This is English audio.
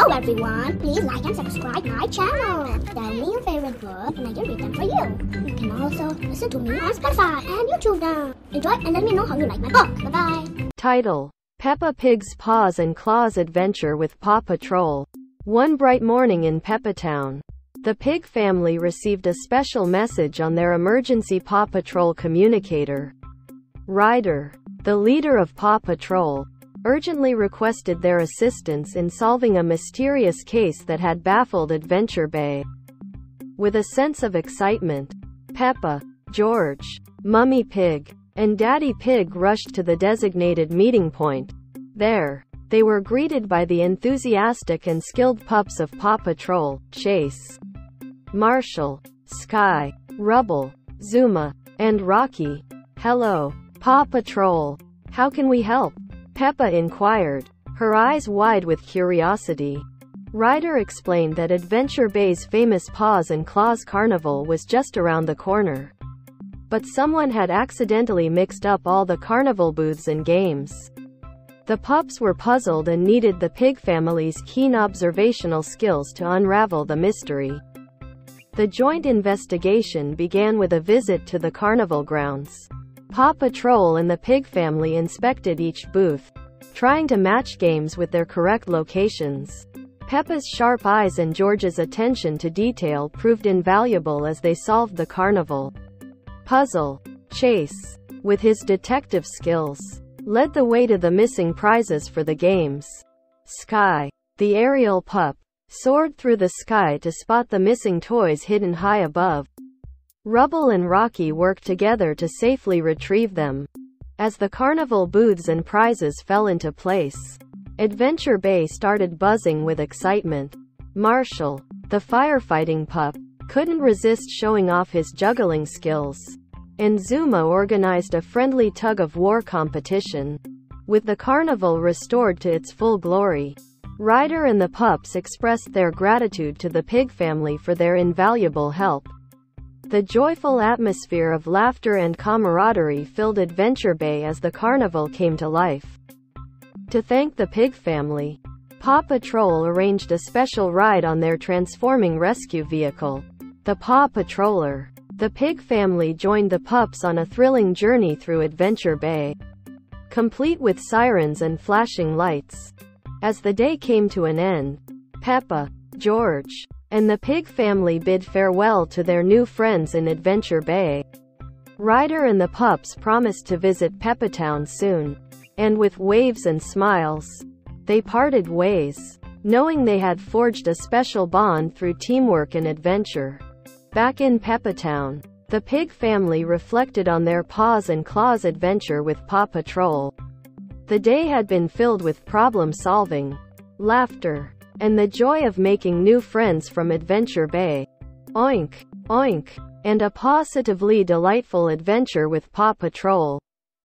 Hello everyone! Please like and subscribe my channel. Tell me your favorite book and I can read them for you. You can also listen to me on Spotify and YouTube now. Enjoy and let me know how you like my book. Bye bye. Title Peppa Pig's Paws and Claws Adventure with Paw Patrol. One bright morning in Peppa Town, the pig family received a special message on their emergency Paw Patrol communicator. Ryder, the leader of Paw Patrol, urgently requested their assistance in solving a mysterious case that had baffled Adventure Bay. With a sense of excitement, Peppa, George, Mummy Pig, and Daddy Pig rushed to the designated meeting point. There, they were greeted by the enthusiastic and skilled pups of Paw Patrol, Chase, Marshall, Sky, Rubble, Zuma, and Rocky. Hello, Paw Patrol. How can we help? Peppa inquired, her eyes wide with curiosity. Ryder explained that Adventure Bay's famous Paws and Claws Carnival was just around the corner. But someone had accidentally mixed up all the carnival booths and games. The pups were puzzled and needed the pig family's keen observational skills to unravel the mystery. The joint investigation began with a visit to the carnival grounds. Paw Patrol and the pig family inspected each booth, trying to match games with their correct locations. Peppa's sharp eyes and George's attention to detail proved invaluable as they solved the carnival puzzle. Chase, with his detective skills, led the way to the missing prizes for the games. Sky, the aerial pup, soared through the sky to spot the missing toys hidden high above. Rubble and Rocky worked together to safely retrieve them. As the carnival booths and prizes fell into place, Adventure Bay started buzzing with excitement. Marshall, the firefighting pup, couldn't resist showing off his juggling skills. And Zuma organized a friendly tug-of-war competition. With the carnival restored to its full glory, Ryder and the pups expressed their gratitude to the pig family for their invaluable help. The joyful atmosphere of laughter and camaraderie filled Adventure Bay as the carnival came to life. To thank the pig family, Paw Patrol arranged a special ride on their transforming rescue vehicle, the Paw Patroller. The pig family joined the pups on a thrilling journey through Adventure Bay, complete with sirens and flashing lights. As the day came to an end, Peppa, George, and the pig family bid farewell to their new friends in Adventure Bay. Ryder and the pups promised to visit Peppatown soon. And with waves and smiles, they parted ways, knowing they had forged a special bond through teamwork and adventure. Back in Peppatown, the pig family reflected on their paws and claws adventure with Paw Patrol. The day had been filled with problem solving, laughter, and the joy of making new friends from Adventure Bay. Oink, oink, and a positively delightful adventure with Paw Patrol.